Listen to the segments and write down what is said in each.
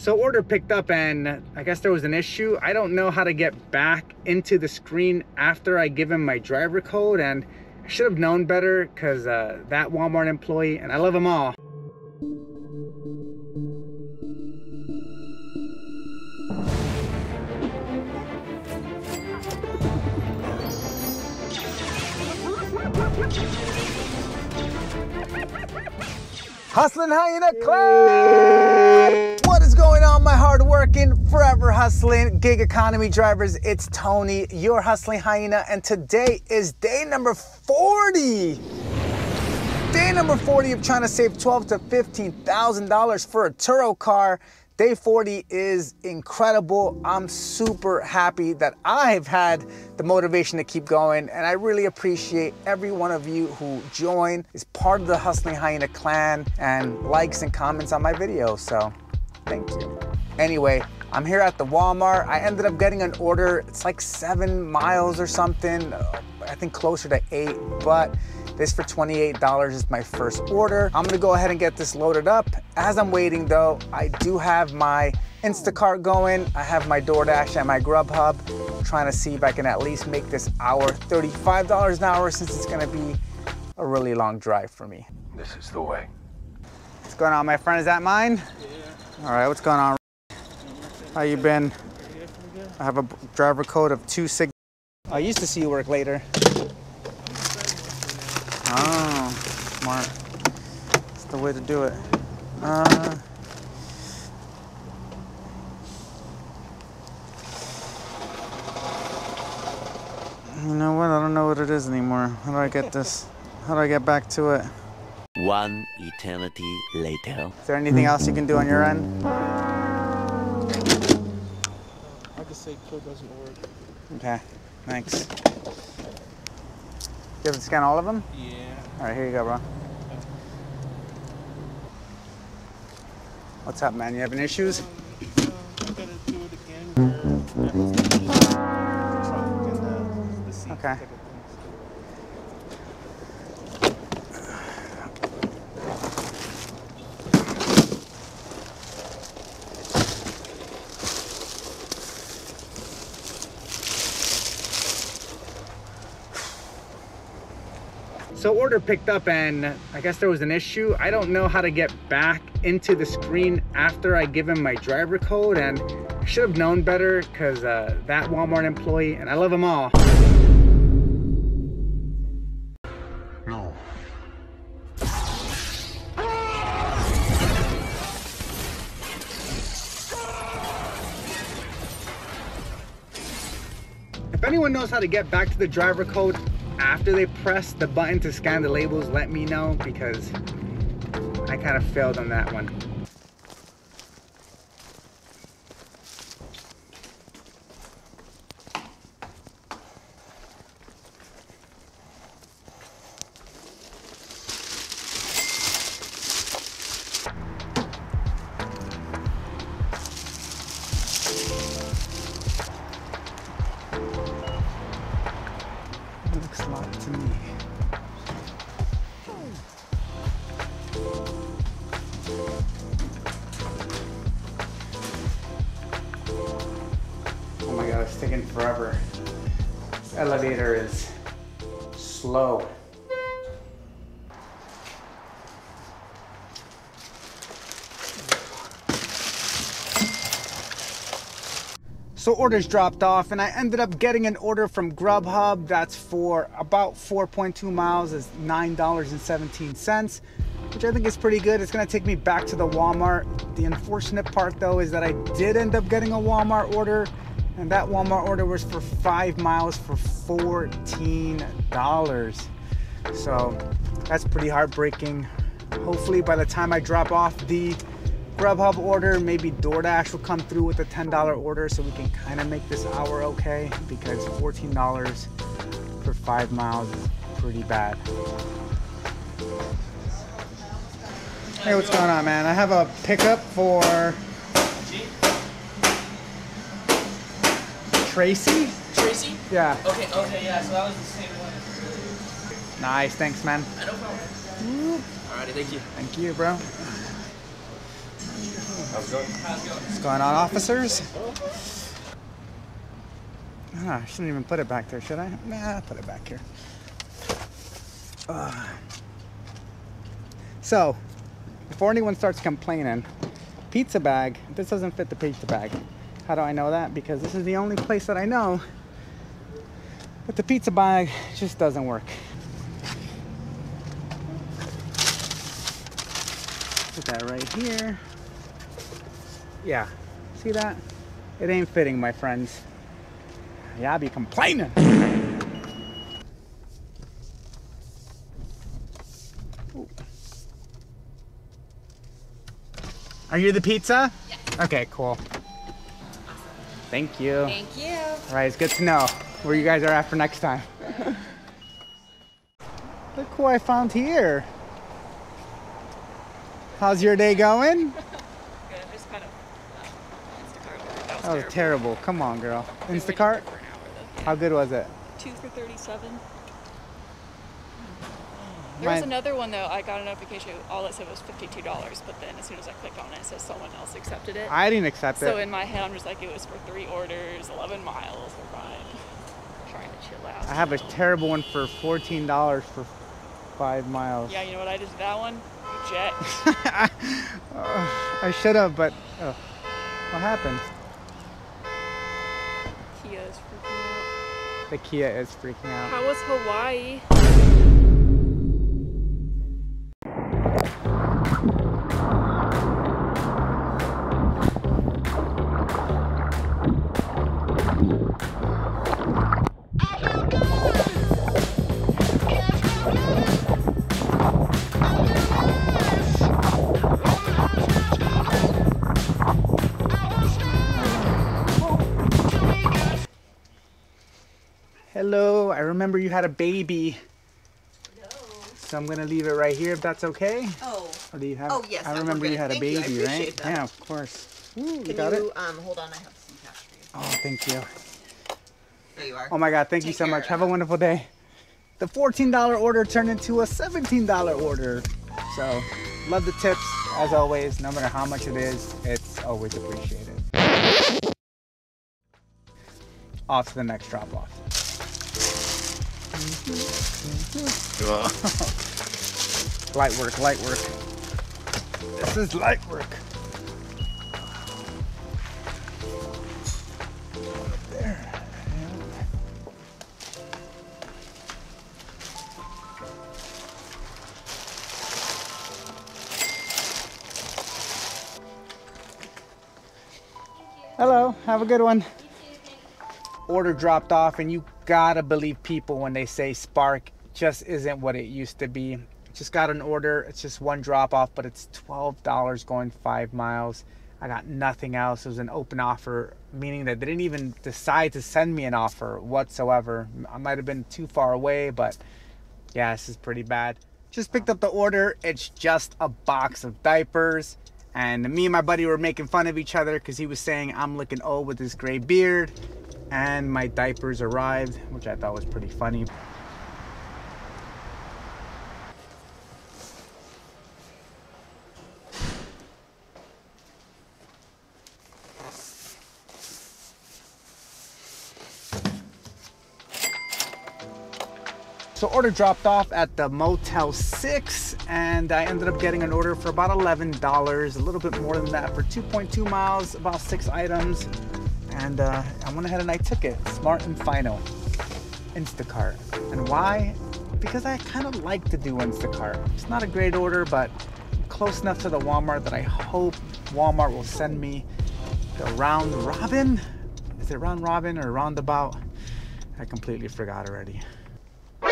So order picked up and I guess there was an issue. I don't know how to get back into the screen after I give him my driver code and I should have known better because uh, that Walmart employee, and I love them all. Hustling Hyena Clan! What is going on, my hardworking, forever hustling gig economy drivers? It's Tony, your hustling hyena, and today is day number 40. Day number 40 of trying to save twelve to fifteen thousand dollars for a Turo car. Day 40 is incredible. I'm super happy that I've had the motivation to keep going, and I really appreciate every one of you who join, is part of the Hustling Hyena clan, and likes and comments on my videos. So, thank you. Anyway, I'm here at the Walmart. I ended up getting an order. It's like seven miles or something. Uh, I think closer to eight, but this for $28 is my first order. I'm gonna go ahead and get this loaded up. As I'm waiting though, I do have my Instacart going. I have my DoorDash and my Grubhub. I'm trying to see if I can at least make this hour $35 an hour since it's gonna be a really long drive for me. This is the way. What's going on, my friend? Is that mine? Yeah. All right, what's going on? How you been? I have a driver code of two six. I used to see you work later. Oh, smart. That's the way to do it. Uh, you know what? I don't know what it is anymore. How do I get this? How do I get back to it? One eternity later. Is there anything else you can do on your end? I could say code doesn't work. Okay, thanks. You have to scan all of them? Yeah. All right, here you go, bro. What's up, man? You having issues? Um, I gotta do it again. for application, truck and uh, the seat Okay. type of things. So order picked up and I guess there was an issue. I don't know how to get back into the screen after I give him my driver code and I should have known better because uh, that Walmart employee, and I love them all. No. If anyone knows how to get back to the driver code after they press the button to scan the labels, let me know because I kind of failed on that one. Orders dropped off and I ended up getting an order from Grubhub that's for about 4.2 miles is $9.17 which I think is pretty good. It's gonna take me back to the Walmart. The unfortunate part though is that I did end up getting a Walmart order and that Walmart order was for five miles for $14. So that's pretty heartbreaking. Hopefully by the time I drop off the Grubhub order, maybe DoorDash will come through with a $10 order so we can kind of make this hour okay because $14 for five miles is pretty bad. Hey, what's going on, man? I have a pickup for Tracy. Tracy? Yeah. Okay, okay, yeah, so that was the same one. Nice, thanks, man. I no problem. Alrighty, thank you. Thank you, bro. What's going on, officers? Ah, I shouldn't even put it back there, should I? Nah, I'll put it back here. Ah. so, before anyone starts complaining, pizza bag, this doesn't fit the pizza bag. How do I know that? Because this is the only place that I know that the pizza bag just doesn't work. Put that right here. Yeah, see that? It ain't fitting, my friends. Yeah, I be complaining. Ooh. Are you the pizza? Yes. Okay, cool. Thank you. Thank you. All right, it's good to know where you guys are at for next time. Look who I found here. How's your day going? Good. I just kind of uh, Instacart. That was Oh, terrible. terrible. Come on, girl. Instacart? for an hour, though. How good was it? Two for 37. Hmm. There Mine- was another one though. I got a notification. All it said was fifty-two dollars, but then as soon as I clicked on it, it says someone else accepted it. I didn't accept so it. So in my head, I'm just like, it was for three orders, 11 miles. We're fine. trying to chill out. I have a terrible one for $14 for five miles. Yeah, you know what I did to that one? Jet. I should have, but oh. what happened? Kia is freaking out. The Kia is freaking out. How was Hawaii? Hello, I remember you had a baby. No. So I'm gonna leave it right here if that's okay. Oh, Or do you have? Oh, yes, I remember you had a Thank you. I baby, right? that. Yeah, of course. Ooh, you can got you, it? um, hold on, I have some cash for you. Oh, thank you. There you are. Oh my God, thank you so much. Have a wonderful day. The $14 order turned into a $17 order. So, love the tips as always. No matter how much it is, it's always appreciated. Off to the next drop off. Mm-hmm. light work, light work. This is light work. There. Hello, have a good one. Order dropped off, and you gotta believe people when they say Spark just isn't what it used to be. Just got an order, it's just one drop off, but it's $12 going five miles. I got nothing else. It was an open offer, meaning that they didn't even decide to send me an offer whatsoever. I might have been too far away, but yeah, this is pretty bad. Just picked up the order. It's just a box of diapers. And me and my buddy were making fun of each other because he was saying I'm looking old with this gray beard. And my diapers arrived, which I thought was pretty funny. So order dropped off at the Motel 6 and I ended up getting an order for about $11, a little bit more than that for 2.2 miles, about six items. And uh, I went ahead and I took it, smart and final, Instacart. And why? Because I kind of like to do Instacart. It's not a great order, but close enough to the Walmart that I hope Walmart will send me the round robin. Is it round robin or roundabout? I completely forgot already. All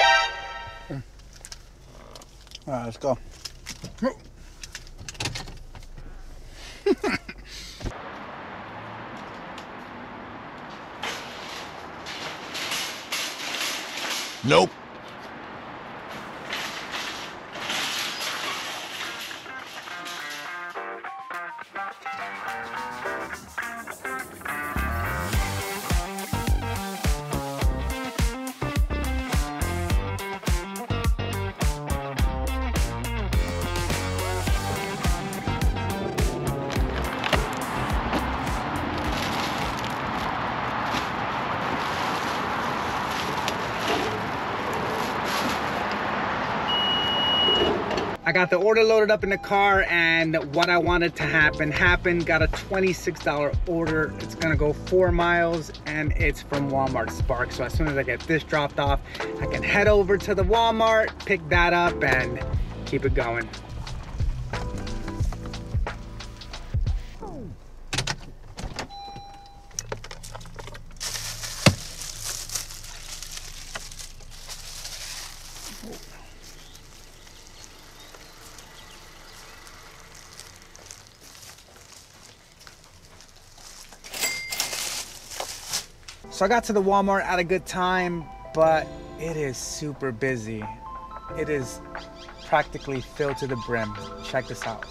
right, let's go. Nope. Got the order loaded up in the car and what I wanted to happen happened. Got a $26 order. It's gonna go four miles and it's from Walmart Spark. So as soon as I get this dropped off, I can head over to the Walmart, pick that up and keep it going. So I got to the Walmart at a good time, but it is super busy. It is practically filled to the brim. Check this out.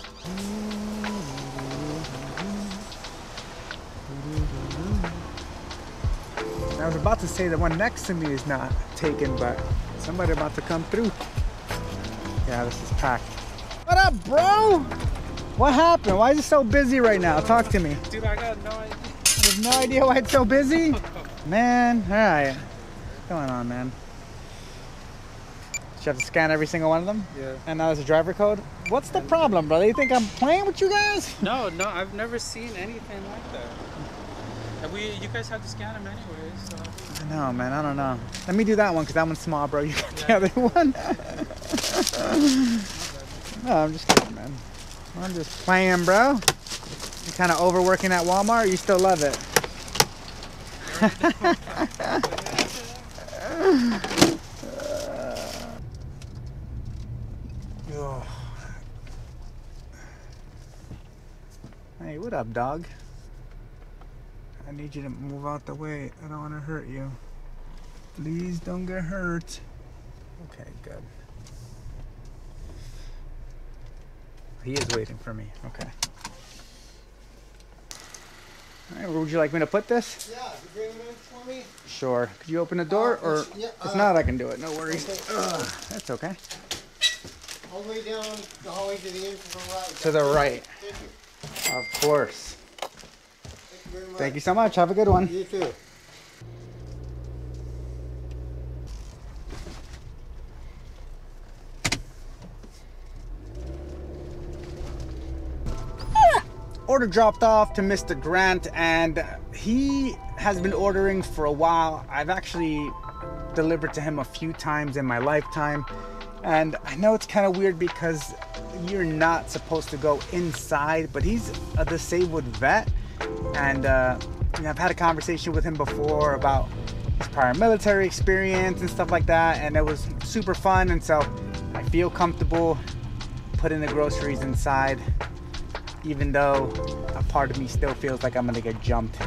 I was about to say the one next to me is not taken, but somebody about to come through. Yeah, this is packed. What up, bro? What happened? Why is it so busy right now? Talk to me. Dude, I got no idea. You have no idea why it's so busy? Man, all right. What's going on, man? You have to scan every single one of them? Yeah. And now there's a driver code? What's the problem, brother? You think I'm playing with you guys? No, no, I've never seen anything like that. And we, you guys have to scan them anyway, so. I know, man. I don't know. Let me do that one because that one's small, bro. You got the other one? no, I'm just kidding, man. I'm just playing, bro. You're kind of overworking at Walmart? You still love it? Hey, what up, dog? I need you to move out the way. I don't want to hurt you. Please don't get hurt. Okay, good. He is waiting for me. Okay. Right, where would you like me to put this? Yeah, you bring them in for me? Sure. Could you open the door, Uh, or yeah, if uh, not, I can do it. No worries. okay. Ugh, that's okay. All the way down the hallway to the end to the right. To the right, Thank you. of course. Thank you very much. Thank you so much. Have a good one. You too. Order dropped off to Mr. Grant, and he has been ordering for a while. I've actually delivered to him a few times in my lifetime, and I know it's kind of weird because you're not supposed to go inside, but he's a disabled vet, and uh, you know, I've had a conversation with him before about his prior military experience and stuff like that, and it was super fun, and so I feel comfortable putting the groceries inside even though a part of me still feels like I'm gonna get jumped,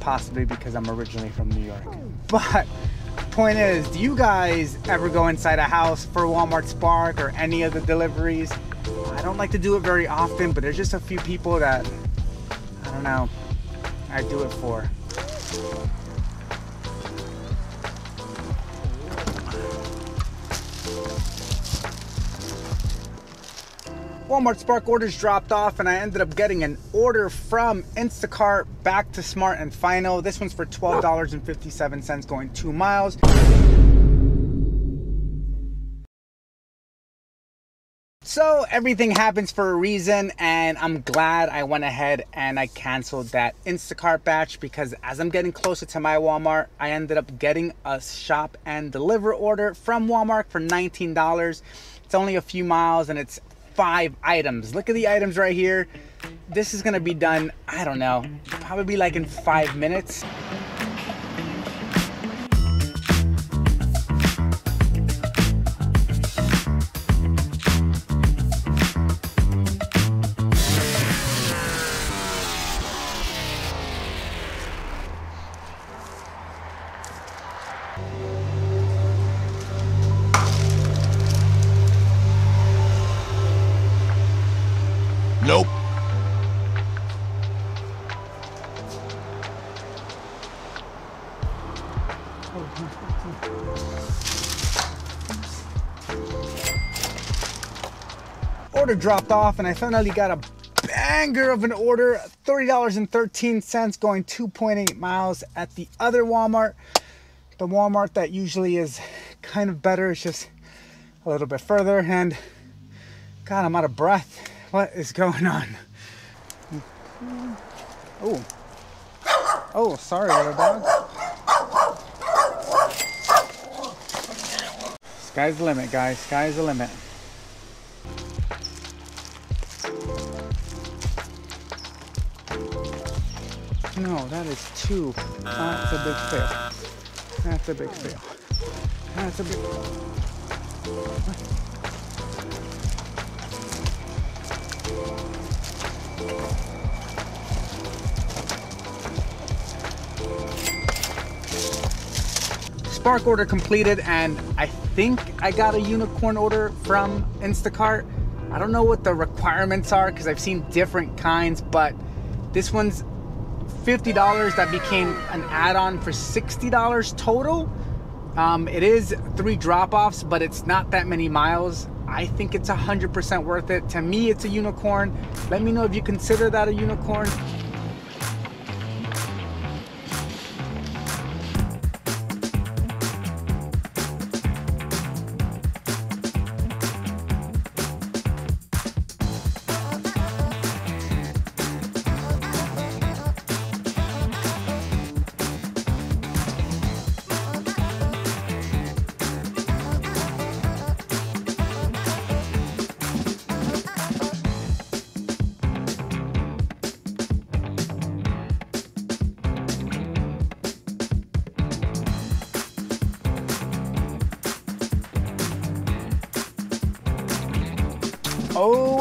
possibly because I'm originally from New York. But point is, do you guys ever go inside a house for Walmart Spark or any of the deliveries? I don't like to do it very often, but there's just a few people that I don't know. I do it for. Walmart Spark orders dropped off and I ended up getting an order from Instacart back to Smart and Final. This one's for $12.57 going two miles. So everything happens for a reason and I'm glad I went ahead and I canceled that Instacart batch because as I'm getting closer to my Walmart, I ended up getting a shop and deliver order from Walmart for $19. It's only a few miles and it's five items. Look at the items right here. This is gonna be done, I don't know, probably like in five minutes. Order dropped off and I finally got a banger of an order, $30.13 going 2.8 miles at the other Walmart. The Walmart that usually is kind of better, it's just a little bit further and God, I'm out of breath. What is going on? Oh. Oh, sorry, little dog. Sky's the limit, guys. Sky's the limit. No, that is two. That's a big fail. That's a big fail. That's a big. Spark order completed, and I think I got a unicorn order from Instacart. I don't know what the requirements are because I've seen different kinds, but this one's $50 that became an add-on for $60 total. Um, it is three drop-offs, but it's not that many miles. I think it's 100% worth it. To me, it's a unicorn. Let me know if you consider that a unicorn.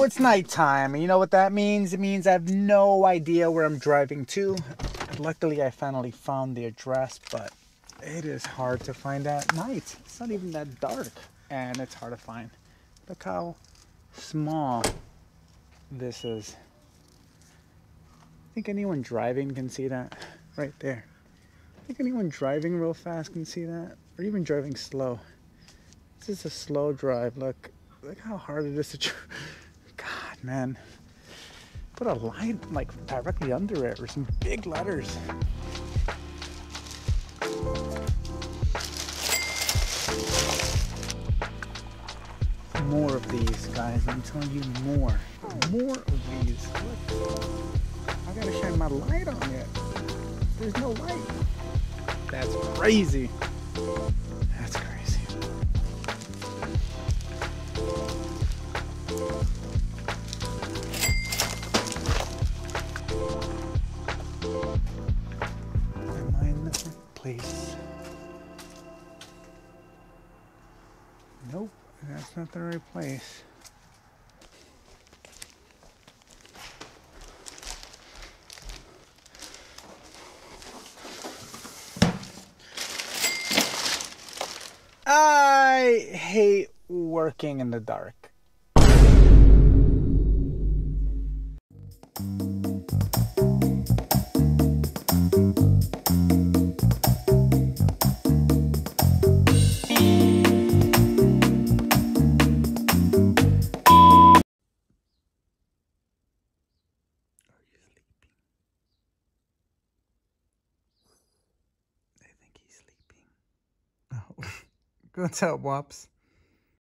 It's nighttime. You know what that means? It means I have no idea where I'm driving to. Luckily, I finally found the address, but it is hard to find at night. It's not even that dark, and it's hard to find. Look how small this is. I think anyone driving can see that? Right there. I think anyone driving real fast can see that? Or even driving slow? This is a slow drive. Look, look how hard it is to. Man. Put a line like directly under it or some big letters. More of these, guys. I'm telling you, more. More of these. Look. I gotta shine my light on it. There's no light. That's crazy. That's crazy. The right place. I hate working in the dark. Go tell Wops.